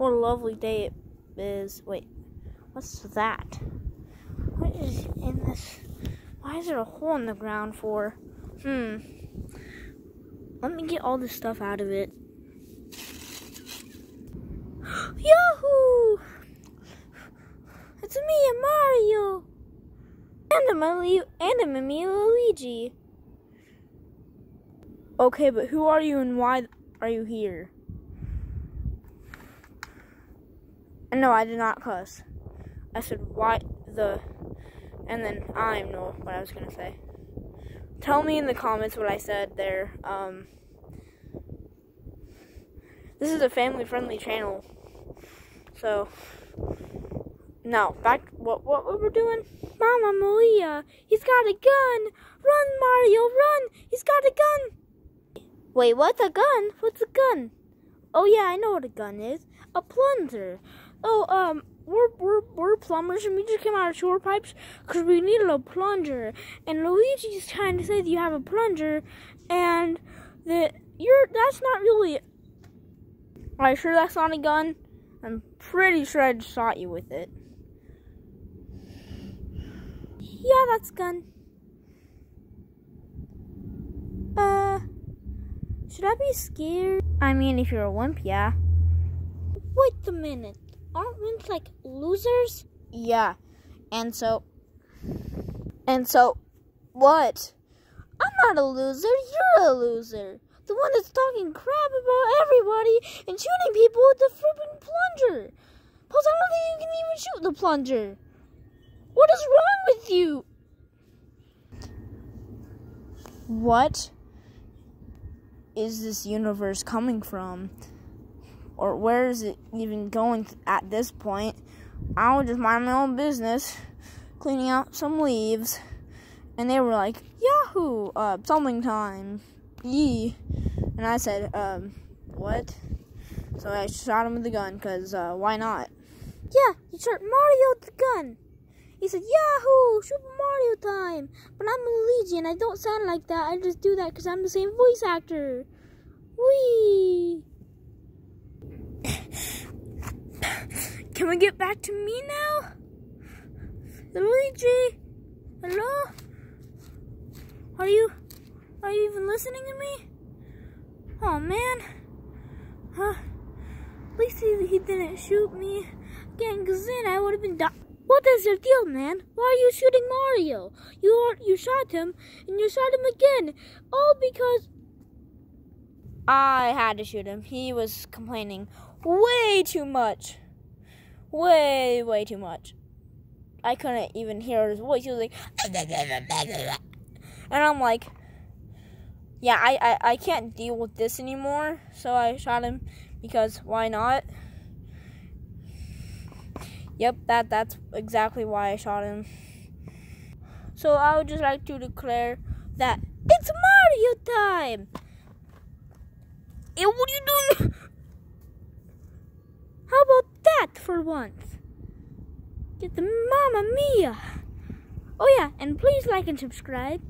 What a lovely day it is. Wait, what's that? What is in this? Why is there a hole in the ground for? Hmm. Let me get all this stuff out of it. Yahoo! It's me, Mario! And I'm, and I'm a Luigi. Okay, but who are you and why are you here? No, I did not cuss. I said, why the, and then I know what I was going to say. Tell me in the comments what I said there. Um, this is a family-friendly channel. So, no, back, what, what, what we're doing? Mama Maria, he's got a gun! Run, Mario, run! He's got a gun! Wait, what's a gun? What's a gun? Oh yeah, I know what a gun is. A plunger oh, um, we're, we're, we're plumbers and we just came out of shore pipes because we needed a plunger. And Luigi's trying to say that you have a plunger and that you're, that's not really, are you sure that's not a gun? I'm pretty sure I just shot you with it. Yeah, that's gun. Uh, should I be scared? I mean, if you're a wimp, yeah. Wait a minute aren't wimps like losers? Yeah. And so and so what? I'm not a loser, you're a loser. The one that's talking crap about everybody and shooting people with the flipping plunger. Plus I don't think you can even shoot the plunger. What is wrong with you? What is this universe coming from? Or where is it even going at this point? I was just mind my own business, cleaning out some leaves, and they were like, Yahoo, uh, something time, yee. And I said, um, what? So I shot him with the gun, because, uh, why not? Yeah, you shot Mario with the gun. He said, Yahoo, Super Mario time. But I'm Luigi and I don't sound like that. I just do that because I'm the same voice actor. Whee! Can we get back to me now? Luigi? Hello? Are you, are you even listening to me? Oh man. Huh? At least he, he didn't shoot me again, cause then I would have been dead. What is your deal, man? Why are you shooting Mario? You are, you shot him, and you shot him again. All because I had to shoot him. He was complaining way too much. Way, way too much. I couldn't even hear his voice. He was like, and I'm like, yeah, I, I, I can't deal with this anymore. So I shot him because why not? Yep, that that's exactly why I shot him. So I would just like to declare that it's Mario time. It what are you doing? How about that once? Get the Mamma Mia! Oh yeah, and please like and subscribe.